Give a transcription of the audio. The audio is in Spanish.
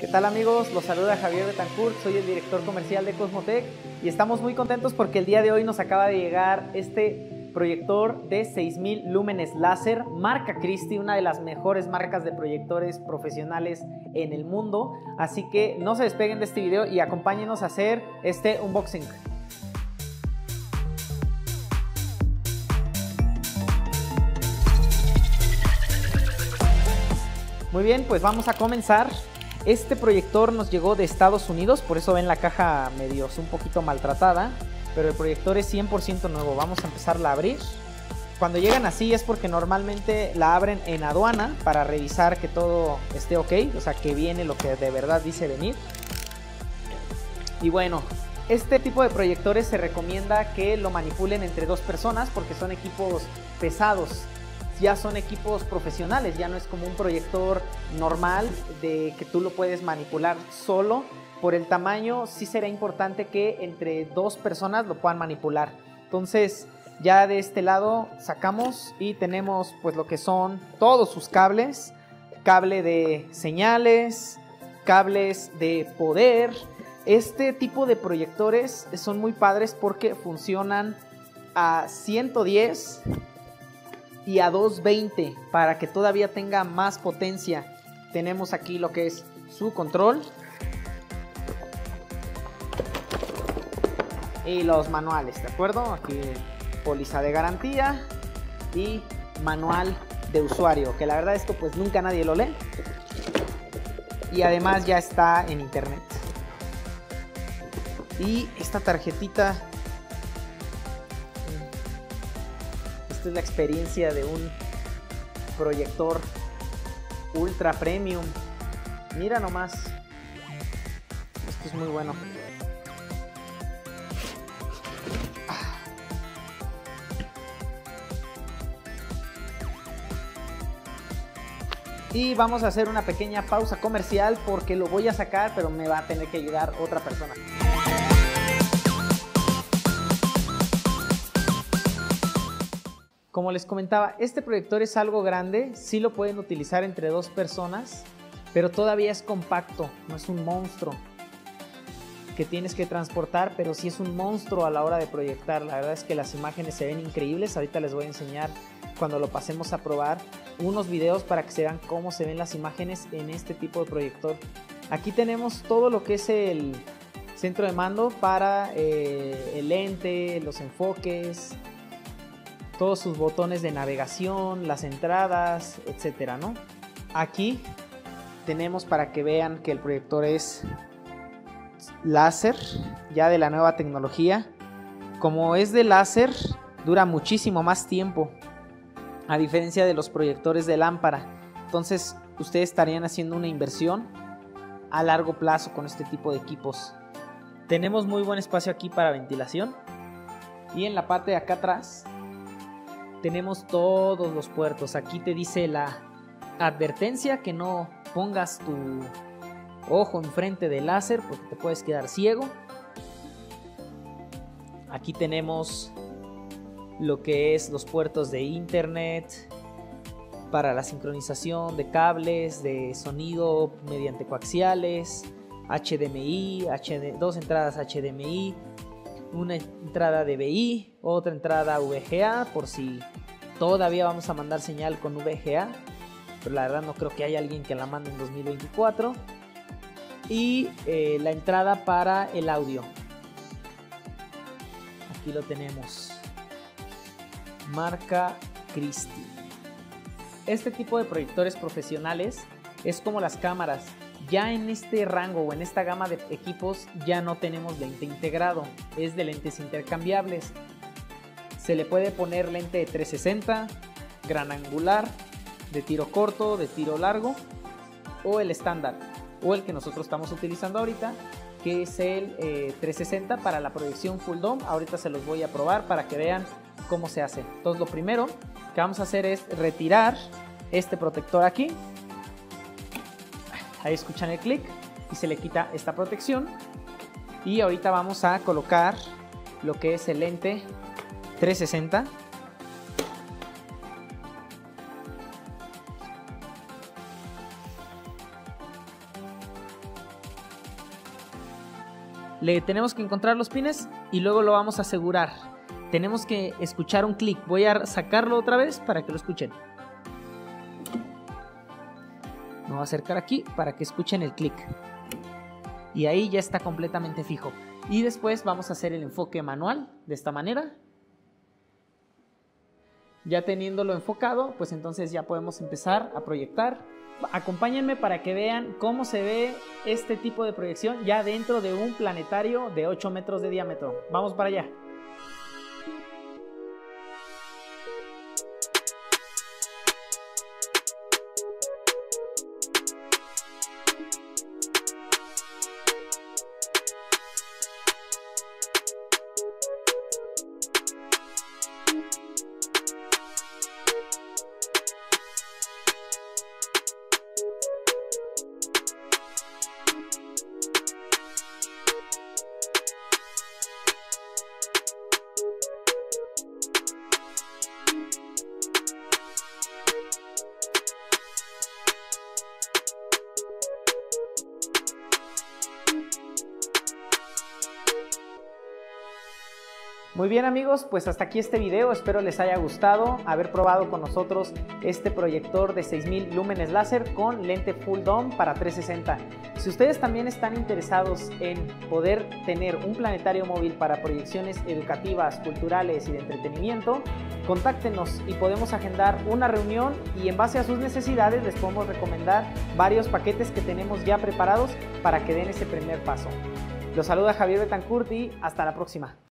¿Qué tal amigos? Los saluda Javier Betancourt, soy el director comercial de Cosmotec y estamos muy contentos porque el día de hoy nos acaba de llegar este proyector de 6000 lúmenes láser, marca Christie, una de las mejores marcas de proyectores profesionales en el mundo. Así que no se despeguen de este video y acompáñenos a hacer este unboxing. Muy bien, pues vamos a comenzar. Este proyector nos llegó de Estados Unidos, por eso ven la caja medio un poquito maltratada, pero el proyector es 100% nuevo. Vamos a empezarla a abrir. Cuando llegan así es porque normalmente la abren en aduana para revisar que todo esté ok, o sea que viene lo que de verdad dice venir. Y bueno, este tipo de proyectores se recomienda que lo manipulen entre dos personas porque son equipos pesados ya son equipos profesionales, ya no es como un proyector normal de que tú lo puedes manipular solo. Por el tamaño sí será importante que entre dos personas lo puedan manipular. Entonces ya de este lado sacamos y tenemos pues lo que son todos sus cables, cable de señales, cables de poder. Este tipo de proyectores son muy padres porque funcionan a 110 y a 220 para que todavía tenga más potencia. Tenemos aquí lo que es su control y los manuales, ¿de acuerdo? Aquí póliza de garantía y manual de usuario, que la verdad esto pues nunca nadie lo lee. Y además ya está en internet. Y esta tarjetita es la experiencia de un proyector ultra premium. Mira nomás. Esto es muy bueno. Y vamos a hacer una pequeña pausa comercial porque lo voy a sacar, pero me va a tener que ayudar otra persona. Como les comentaba, este proyector es algo grande, sí lo pueden utilizar entre dos personas, pero todavía es compacto, no es un monstruo que tienes que transportar, pero sí es un monstruo a la hora de proyectar. La verdad es que las imágenes se ven increíbles. Ahorita les voy a enseñar cuando lo pasemos a probar unos videos para que se vean cómo se ven las imágenes en este tipo de proyector. Aquí tenemos todo lo que es el centro de mando para eh, el lente, los enfoques, todos sus botones de navegación, las entradas, etcétera, ¿no? Aquí tenemos para que vean que el proyector es láser, ya de la nueva tecnología. Como es de láser, dura muchísimo más tiempo, a diferencia de los proyectores de lámpara. Entonces, ustedes estarían haciendo una inversión a largo plazo con este tipo de equipos. Tenemos muy buen espacio aquí para ventilación. Y en la parte de acá atrás tenemos todos los puertos. Aquí te dice la advertencia que no pongas tu ojo enfrente del láser porque te puedes quedar ciego. Aquí tenemos lo que es los puertos de internet para la sincronización de cables de sonido mediante coaxiales, HDMI, HD, dos entradas HDMI, una entrada DVI, otra entrada VGA, por si todavía vamos a mandar señal con VGA, pero la verdad no creo que haya alguien que la mande en 2024. Y eh, la entrada para el audio. Aquí lo tenemos. Marca Christie. Este tipo de proyectores profesionales es como las cámaras ya en este rango o en esta gama de equipos ya no tenemos lente integrado, es de lentes intercambiables. Se le puede poner lente de 360, gran angular, de tiro corto, de tiro largo o el estándar o el que nosotros estamos utilizando ahorita que es el 360 eh, para la proyección full dome. Ahorita se los voy a probar para que vean cómo se hace. Entonces lo primero que vamos a hacer es retirar este protector aquí Ahí escuchan el clic y se le quita esta protección. Y ahorita vamos a colocar lo que es el lente 360. le tenemos que encontrar los pines y luego lo vamos a asegurar. Tenemos que escuchar un clic. Voy a sacarlo otra vez para que lo escuchen. Me voy a acercar aquí para que escuchen el clic. Y ahí ya está completamente fijo. Y después vamos a hacer el enfoque manual de esta manera. Ya teniéndolo enfocado, pues entonces ya podemos empezar a proyectar. Acompáñenme para que vean cómo se ve este tipo de proyección ya dentro de un planetario de 8 metros de diámetro. Vamos para allá. Muy bien amigos, pues hasta aquí este video, espero les haya gustado haber probado con nosotros este proyector de 6000 lúmenes láser con lente full dome para 360. Si ustedes también están interesados en poder tener un planetario móvil para proyecciones educativas, culturales y de entretenimiento, contáctenos y podemos agendar una reunión y en base a sus necesidades les podemos recomendar varios paquetes que tenemos ya preparados para que den ese primer paso. Los saluda Javier Betancourt y hasta la próxima.